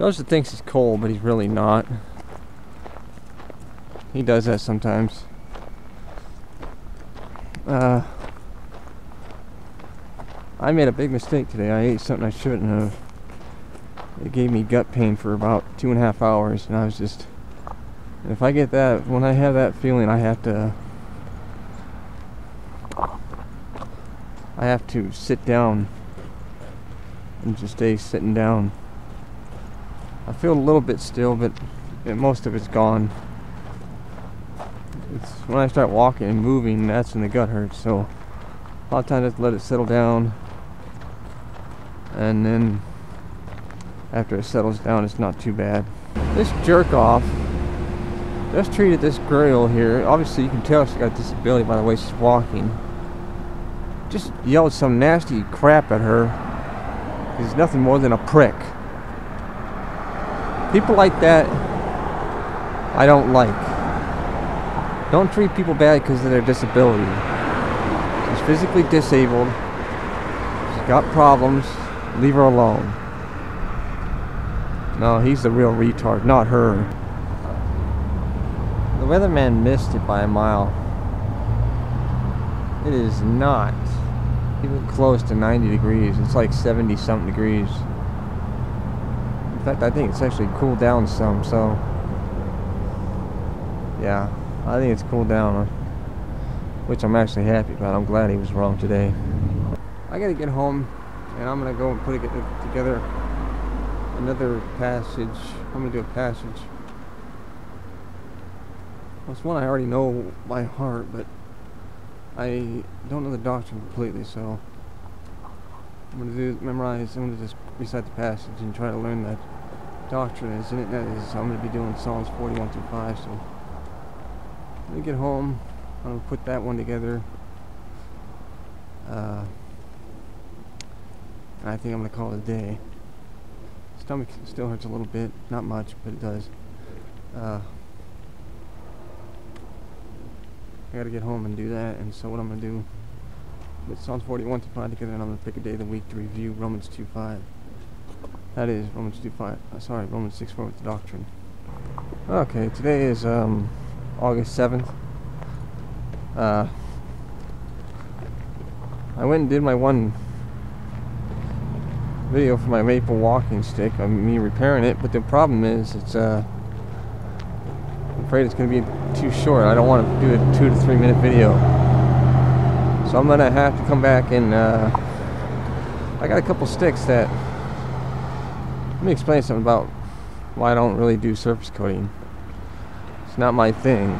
Joseph thinks he's cold, but he's really not. He does that sometimes. Uh, I made a big mistake today. I ate something I shouldn't have. It gave me gut pain for about two and a half hours, and I was just. If I get that, when I have that feeling, I have to. I have to sit down and just stay sitting down. I feel a little bit still, but most of it's gone. It's when I start walking and moving, that's when the gut hurts. So a lot of times I to let it settle down, and then after it settles down, it's not too bad. This jerk off just treated this girl here. Obviously, you can tell she's got disability by the way she's walking. Just yelled some nasty crap at her. He's nothing more than a prick. People like that, I don't like. Don't treat people bad because of their disability. She's physically disabled. She's got problems. Leave her alone. No, he's the real retard, not her. The weatherman missed it by a mile. It is not even close to 90 degrees. It's like 70 something degrees. In fact, I think it's actually cooled down some, so yeah, I think it's cooled down, uh, which I'm actually happy about. I'm glad he was wrong today. I gotta get home, and I'm gonna go and put it together another passage. I'm gonna do a passage. It's one I already know by heart, but I don't know the doctrine completely, so I'm gonna do memorize. I'm gonna just recite the passage and try to learn that doctrine is in it. That is, I'm gonna be doing Psalms 41 through 5. So when I get home, I'm gonna put that one together. Uh, I think I'm gonna call it a day. Stomach still hurts a little bit, not much, but it does. Uh, I gotta get home and do that, and so what I'm gonna do with Psalms 41 to 5 together, and I'm gonna pick a day of the week to review Romans 2 5. That is Romans 2 5. Uh, sorry, Romans 6 4 with the doctrine. Okay, today is um, August 7th. Uh, I went and did my one video for my maple walking stick of me repairing it, but the problem is it's uh I'm afraid it's gonna be too short. I don't want to do a two to three minute video. So I'm gonna have to come back and uh, I got a couple sticks that let me explain something about why I don't really do surface coating. It's not my thing.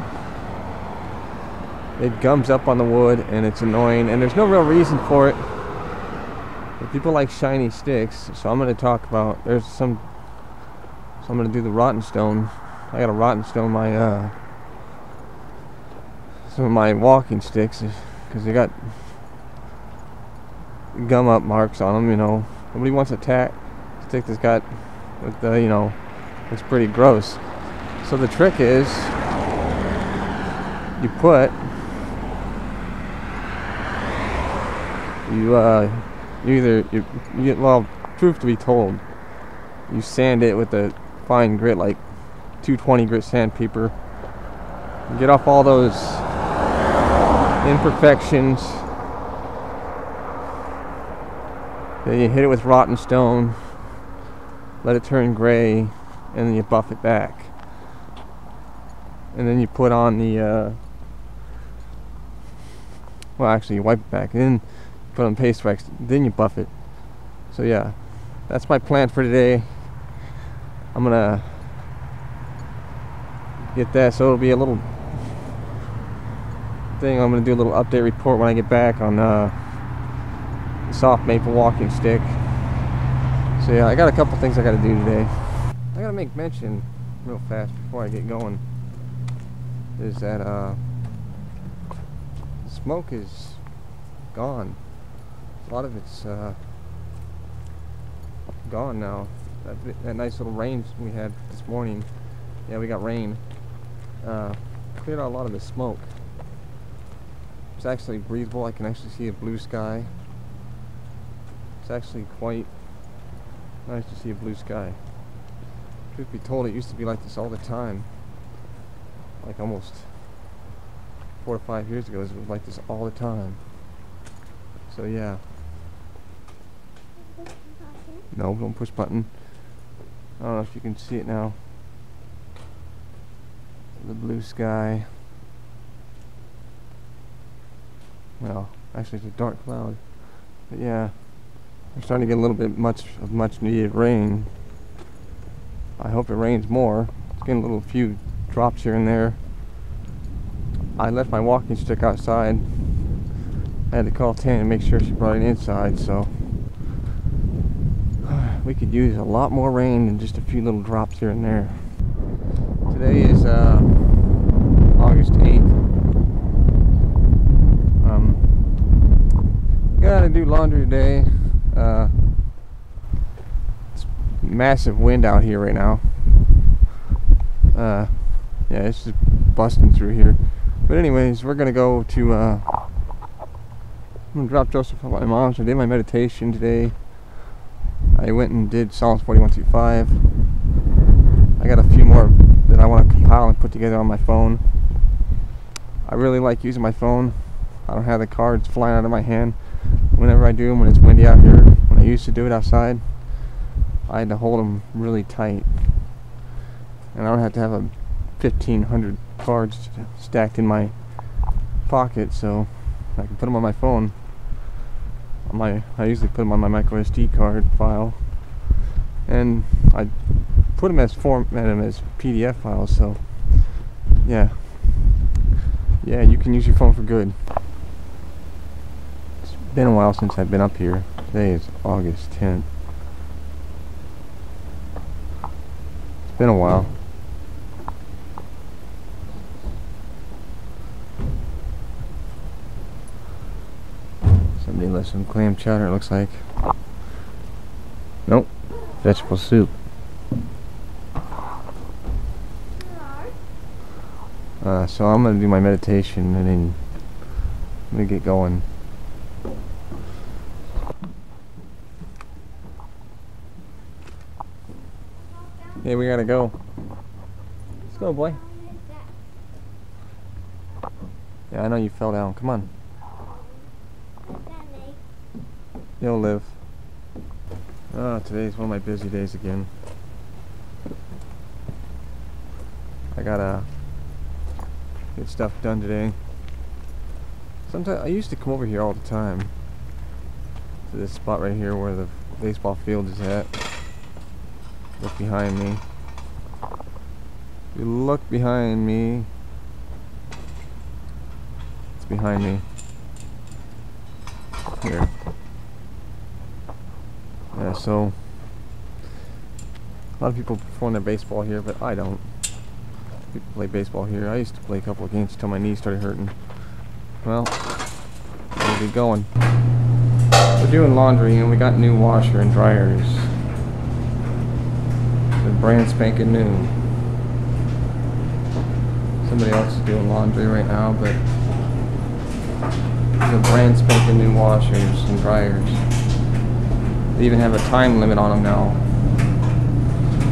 It gums up on the wood and it's annoying and there's no real reason for it. But people like shiny sticks, so I'm gonna talk about there's some so I'm gonna do the rotten stone. I got a rotten stone my uh some of my walking sticks because they got gum up marks on them, you know. Nobody wants a tack that's got, the, you know, it's pretty gross. So the trick is, you put, you, uh, you either, you, you well, truth to be told, you sand it with a fine grit, like 220 grit sandpaper. Get off all those imperfections. Then you hit it with rotten stone let it turn gray, and then you buff it back. And then you put on the, uh, well, actually, you wipe it back, then put on paste wax, then you buff it. So, yeah, that's my plan for today. I'm gonna get that, so it'll be a little thing. I'm gonna do a little update report when I get back on uh, soft maple walking stick. So yeah, I got a couple things I got to do today. I got to make mention real fast before I get going. Is that uh, smoke is gone. A lot of it's uh, gone now. That, that nice little rain we had this morning. Yeah, we got rain. Uh, cleared out a lot of the smoke. It's actually breathable. I can actually see a blue sky. It's actually quite Nice to see a blue sky. Truth be told, it used to be like this all the time. Like almost four or five years ago, it was like this all the time. So yeah. No, don't push button. I don't know if you can see it now. The blue sky. Well, actually it's a dark cloud. But yeah, we're starting to get a little bit much of much needed rain. I hope it rains more. It's getting a little few drops here and there. I left my walking stick outside. I had to call Tan and make sure she brought it inside, so we could use a lot more rain than just a few little drops here and there. Today is uh, August 8th. Um, gotta do laundry today. Uh, it's massive wind out here right now. Uh, yeah, it's just busting through here. But anyways, we're gonna go to. Uh, I'm gonna drop Joseph off at my mom's. I did my meditation today. I went and did Psalms 4125. I got a few more that I want to compile and put together on my phone. I really like using my phone. I don't have the cards flying out of my hand whenever I do them when it's windy out here. I used to do it outside, I had to hold them really tight. And I don't have to have a 1500 cards stacked in my pocket so I can put them on my phone. On my I usually put them on my micro SD card file. And I put them as format them as PDF files so yeah. Yeah you can use your phone for good. It's been a while since I've been up here today is August 10th it's been a while Somebody left some clam chowder, it looks like. Nope. Vegetable soup. Uh, so I'm going to do my meditation and then I'm going to get going. Hey, we gotta go. Let's go, boy. Yeah, I know you fell down. Come on. You'll live. Oh, today's one of my busy days again. I gotta uh, get stuff done today. Sometimes I used to come over here all the time to this spot right here where the baseball field is at. Look behind me. If you look behind me, it's behind me. Here. Yeah, so a lot of people perform their baseball here, but I don't. People play baseball here. I used to play a couple of games until my knees started hurting. Well, we'll be going. We're doing laundry and we got new washer and dryers. Brand spanking new. Somebody else is doing laundry right now, but the brand spanking new washers and dryers. They even have a time limit on them now.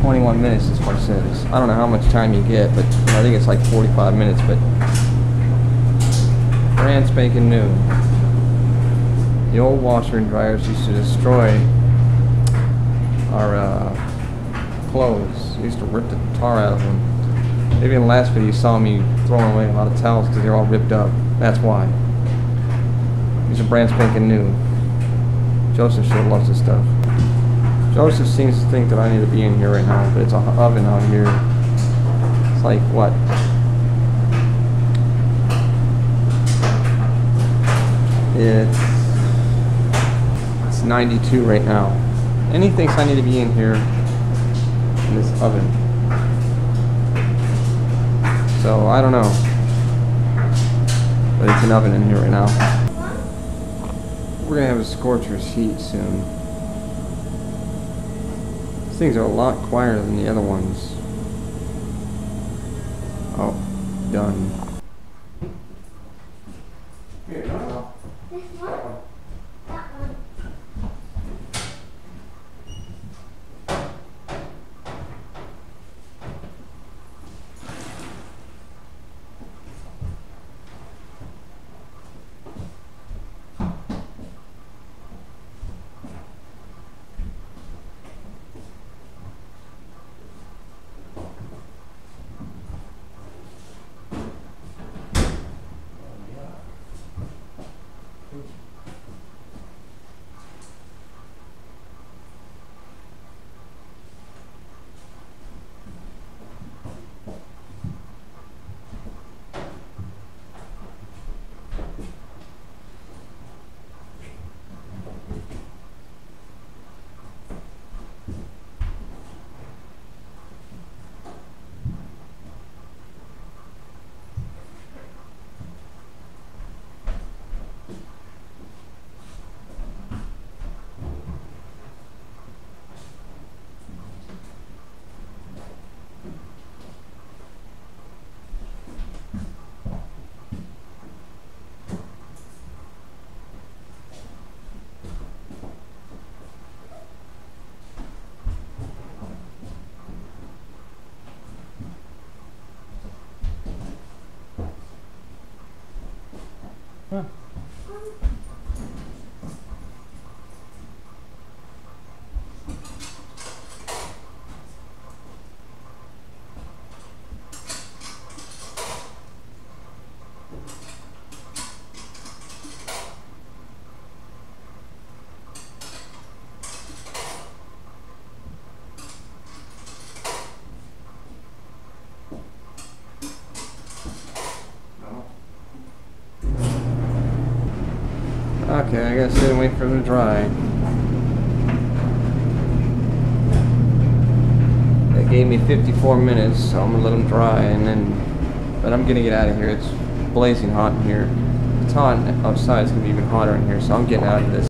21 minutes is what it says. I don't know how much time you get, but I think it's like 45 minutes, but brand spanking new. The old washer and dryers used to destroy our uh, clothes. used to rip the tar out of them. Maybe in the last video you saw me throwing away a lot of towels because they're all ripped up. That's why. These are brand spanking new. Joseph sure loves this stuff. Joseph seems to think that I need to be in here right now, but it's an oven out here. It's like, what? It's, it's 92 right now. And he thinks I need to be in here this oven. So, I don't know. But it's an oven in here right now. We're gonna have a scorcher's heat soon. These things are a lot quieter than the other ones. Oh, done. Gotta sit and wait for them to dry. They gave me 54 minutes, so I'm gonna let them dry and then. But I'm gonna get out of here. It's blazing hot in here. It's hot outside. It's gonna be even hotter in here, so I'm getting out of this